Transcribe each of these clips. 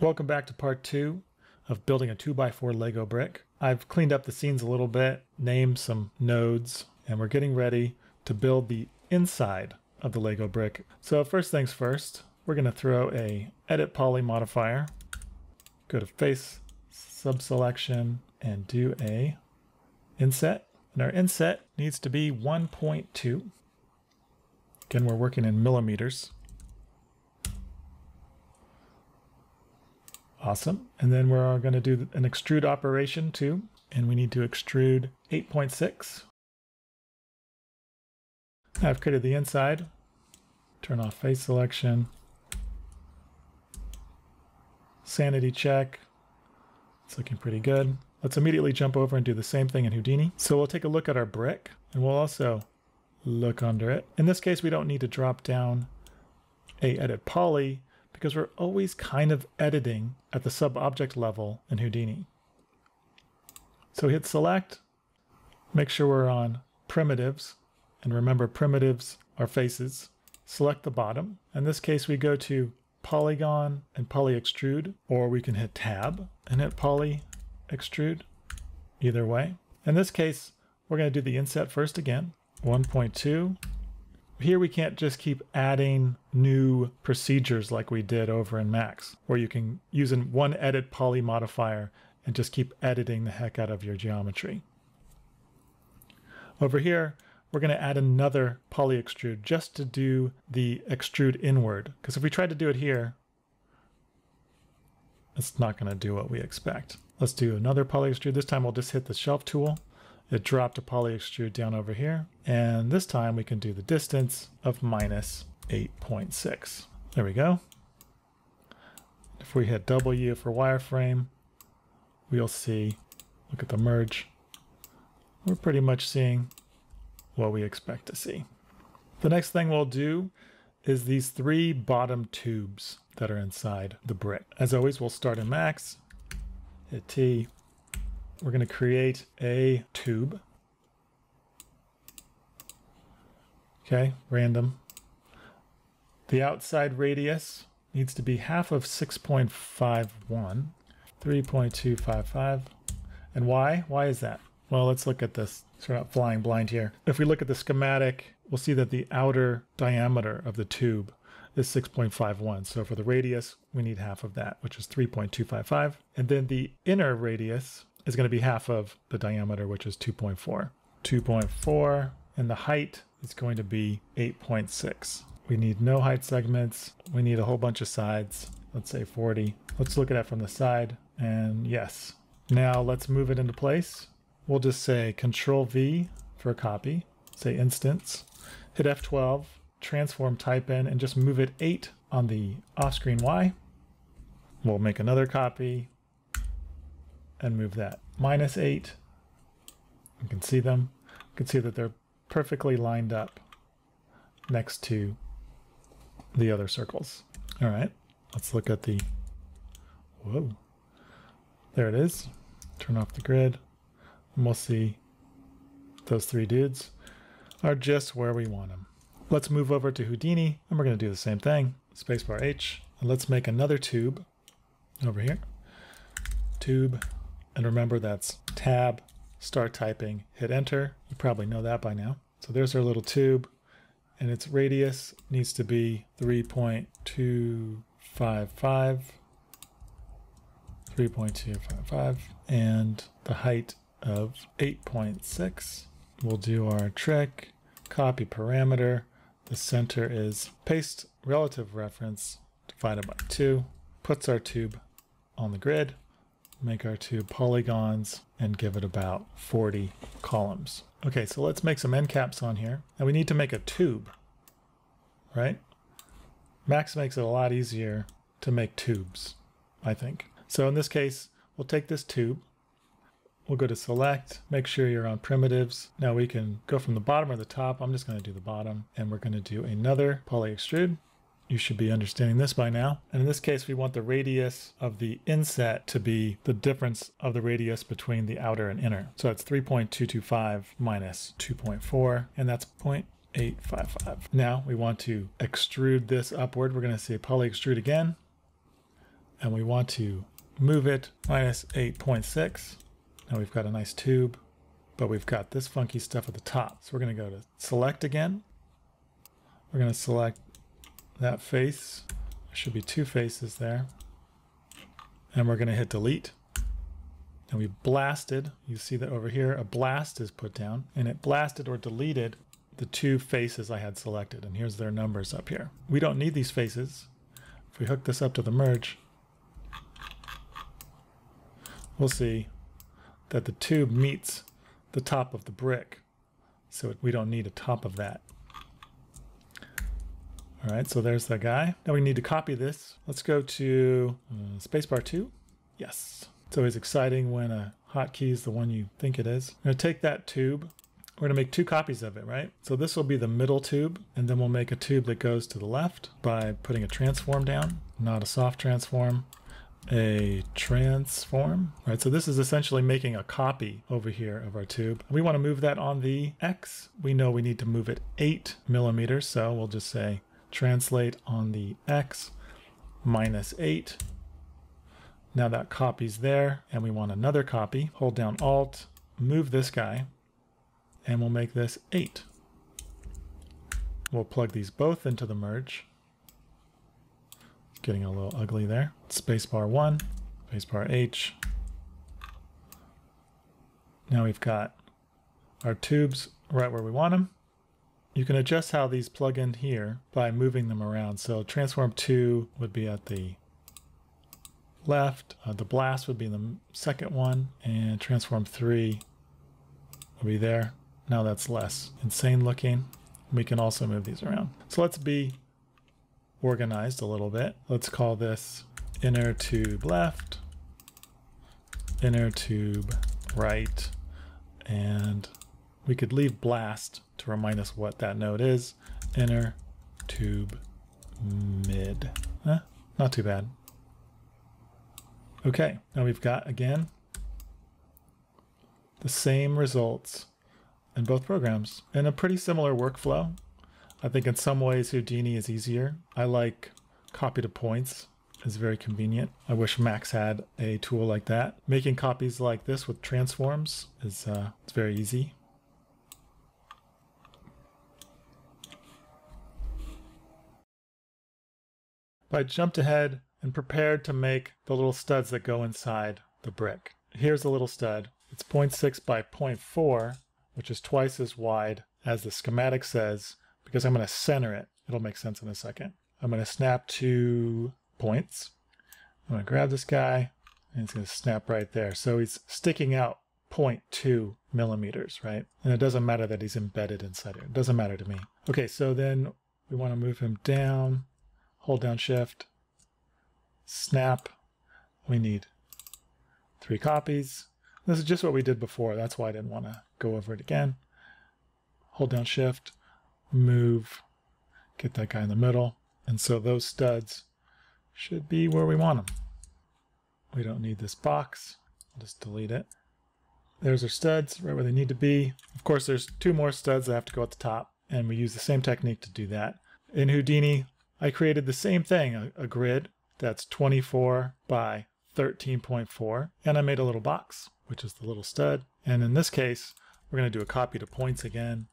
Welcome back to part two of building a 2x4 Lego brick. I've cleaned up the scenes a little bit, named some nodes, and we're getting ready to build the inside of the Lego brick. So first things first, we're going to throw a edit poly modifier, go to face subselection and do a inset. And our inset needs to be 1.2. Again, we're working in millimeters. Awesome. And then we're going to do an extrude operation too. And we need to extrude 8.6. I've created the inside. Turn off face selection. Sanity check. It's looking pretty good. Let's immediately jump over and do the same thing in Houdini. So we'll take a look at our brick and we'll also look under it. In this case, we don't need to drop down a edit poly because we're always kind of editing at the sub-object level in Houdini. So hit select, make sure we're on primitives, and remember primitives are faces. Select the bottom. In this case, we go to polygon and poly extrude, or we can hit tab and hit poly extrude, either way. In this case, we're going to do the inset first again, 1.2. Here we can't just keep adding new procedures like we did over in Max, where you can use an one edit poly modifier and just keep editing the heck out of your geometry. Over here, we're going to add another poly extrude just to do the extrude inward. Because if we try to do it here, it's not going to do what we expect. Let's do another poly extrude. This time we'll just hit the shelf tool. It dropped a poly extrude down over here. And this time we can do the distance of minus 8.6. There we go. If we hit W for wireframe, we'll see, look at the merge. We're pretty much seeing what we expect to see. The next thing we'll do is these three bottom tubes that are inside the brick. As always, we'll start in max, hit T. We're going to create a tube. Okay, random. The outside radius needs to be half of 6.51, 3.255. And why? Why is that? Well, let's look at this. So we're not flying blind here. If we look at the schematic, we'll see that the outer diameter of the tube is 6.51. So for the radius, we need half of that, which is 3.255. And then the inner radius is going to be half of the diameter, which is 2.4. 2.4, and the height is going to be 8.6. We need no height segments. We need a whole bunch of sides. Let's say 40. Let's look at it from the side. And yes. Now let's move it into place. We'll just say Control V for a copy. Say instance. Hit F12 transform type in and just move it 8 on the off-screen Y. We'll make another copy and move that minus 8. You can see them. You can see that they're perfectly lined up next to the other circles. All right, let's look at the, whoa, there it is. Turn off the grid and we'll see those three dudes are just where we want them. Let's move over to Houdini and we're going to do the same thing. Spacebar H. And let's make another tube over here. Tube. And remember that's tab, start typing, hit enter. You probably know that by now. So there's our little tube and its radius needs to be 3.255. 3.255 and the height of 8.6. We'll do our trick, copy parameter, the center is paste relative reference divided by 2, puts our tube on the grid, make our two polygons, and give it about 40 columns. Okay, so let's make some end caps on here. And we need to make a tube, right? Max makes it a lot easier to make tubes, I think. So in this case, we'll take this tube, We'll go to select, make sure you're on primitives. Now we can go from the bottom or the top. I'm just going to do the bottom and we're going to do another poly extrude. You should be understanding this by now. And in this case, we want the radius of the inset to be the difference of the radius between the outer and inner. So that's 3.225 minus 2.4, and that's 0.855. Now we want to extrude this upward. We're going to say poly extrude again. and we want to move it minus 8.6. Now we've got a nice tube, but we've got this funky stuff at the top. So we're going to go to select again. We're going to select that face. There should be two faces there. And we're going to hit delete. And we blasted, you see that over here, a blast is put down, and it blasted or deleted the two faces I had selected. And here's their numbers up here. We don't need these faces. If we hook this up to the merge, we'll see that the tube meets the top of the brick. So we don't need a top of that. All right, so there's the guy. Now we need to copy this. Let's go to uh, spacebar 2. Yes. It's always exciting when a hotkey is the one you think it is. I'm going to take that tube. We're going to make two copies of it, right? So this will be the middle tube, and then we'll make a tube that goes to the left by putting a transform down, not a soft transform a transform, right? So this is essentially making a copy over here of our tube. We want to move that on the X. We know we need to move it eight millimeters. So we'll just say translate on the X minus eight. Now that copies there and we want another copy. Hold down Alt, move this guy, and we'll make this eight. We'll plug these both into the merge It's getting a little ugly there. Spacebar 1, spacebar H. Now we've got our tubes right where we want them. You can adjust how these plug in here by moving them around. So transform 2 would be at the left, uh, the blast would be the second one, and transform 3 would be there. Now that's less insane looking. We can also move these around. So let's be organized a little bit. Let's call this inner tube left, inner tube right, and we could leave blast to remind us what that node is. Inner tube mid. Eh, not too bad. Okay, now we've got, again, the same results in both programs in a pretty similar workflow. I think in some ways Houdini is easier. I like copy to points is very convenient. I wish Max had a tool like that. Making copies like this with transforms is uh, it's very easy. I jumped ahead and prepared to make the little studs that go inside the brick. Here's a little stud. It's 0.6 by 0.4, which is twice as wide as the schematic says, because I'm going to center it. It'll make sense in a second. I'm going to snap two points. I'm going to grab this guy and it's going to snap right there. So he's sticking out 0.2 millimeters, right? And it doesn't matter that he's embedded inside it. It doesn't matter to me. Okay, so then we want to move him down, hold down shift, snap. We need three copies. This is just what we did before. That's why I didn't want to go over it again. Hold down shift, move, get that guy in the middle. And so those studs should be where we want them. We don't need this box. I'll just delete it. There's our studs right where they need to be. Of course, there's two more studs that have to go at the top, and we use the same technique to do that. In Houdini, I created the same thing, a, a grid that's 24 by 13.4, and I made a little box, which is the little stud. And in this case, we're going to do a copy to points again.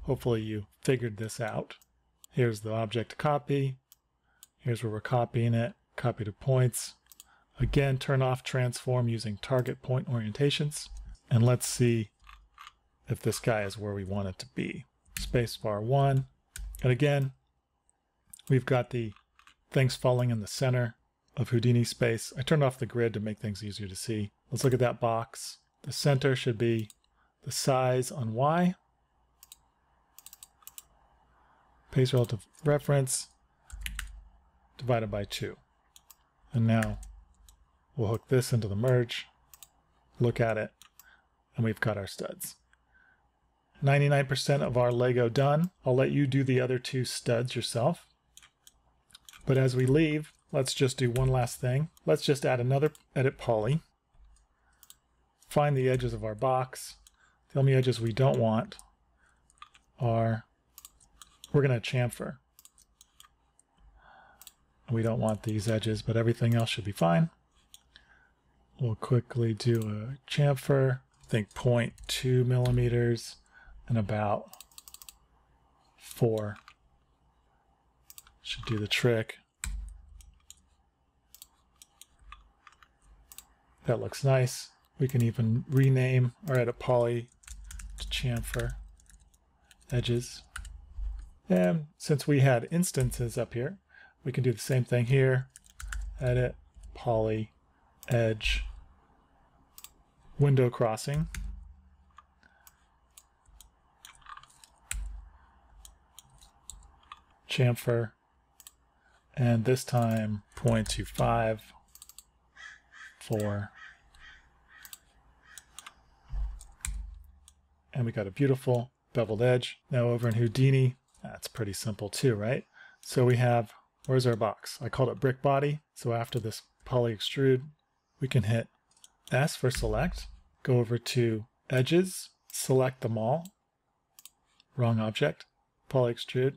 Hopefully you figured this out. Here's the object copy. Here's where we're copying it. Copy to points. Again, turn off transform using target point orientations. And let's see if this guy is where we want it to be. Spacebar 1. And again, we've got the things falling in the center of Houdini space. I turned off the grid to make things easier to see. Let's look at that box. The center should be the size on Y paste relative reference divided by 2. And now we'll hook this into the merge, look at it, and we've got our studs. 99% of our Lego done. I'll let you do the other two studs yourself. But as we leave, let's just do one last thing. Let's just add another edit poly. Find the edges of our box. The only edges we don't want are we're going to chamfer. We don't want these edges, but everything else should be fine. We'll quickly do a chamfer, I think 0.2 millimeters and about four. Should do the trick. That looks nice. We can even rename our edit poly to chamfer edges. And since we had instances up here, we can do the same thing here. Edit poly edge window crossing. Chamfer. And this time 0.25 4 and we got a beautiful beveled edge. Now over in Houdini that's pretty simple too right? So we have where's our box? I called it brick body. So after this poly extrude we can hit S for select go over to edges select them all. Wrong object poly extrude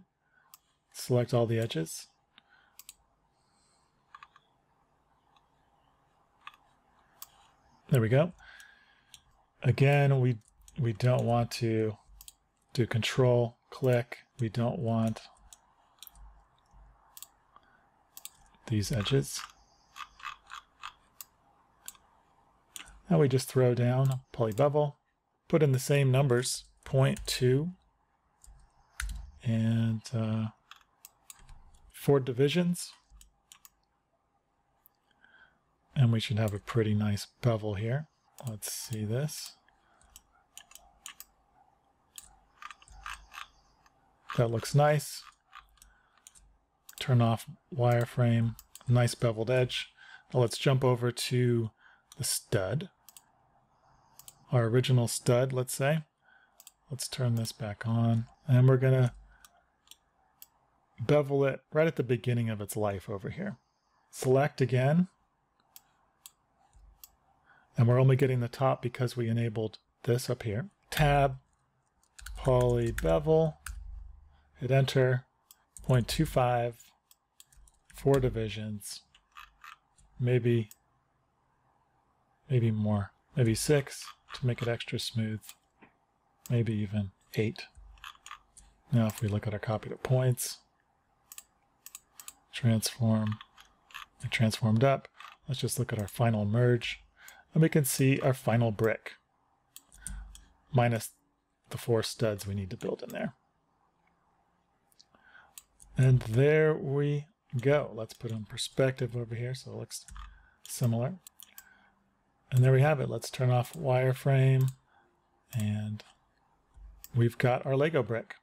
select all the edges. There we go. Again, we we don't want to do control click. We don't want these edges. Now we just throw down poly bevel, put in the same numbers, 0.2 and uh, four divisions. And we should have a pretty nice bevel here. Let's see this. That looks nice. Turn off wireframe. Nice beveled edge. Now let's jump over to the stud. Our original stud, let's say. Let's turn this back on. And we're going to bevel it right at the beginning of its life over here. Select again. And we're only getting the top because we enabled this up here. Tab, poly bevel, hit enter, 0.25, four divisions, maybe, maybe more, maybe six to make it extra smooth, maybe even eight. Now if we look at our copy to points, transform, and transformed up. Let's just look at our final merge, and we can see our final brick, minus the four studs we need to build in there. And there we go. Let's put in perspective over here so it looks similar. And there we have it. Let's turn off wireframe and we've got our Lego brick.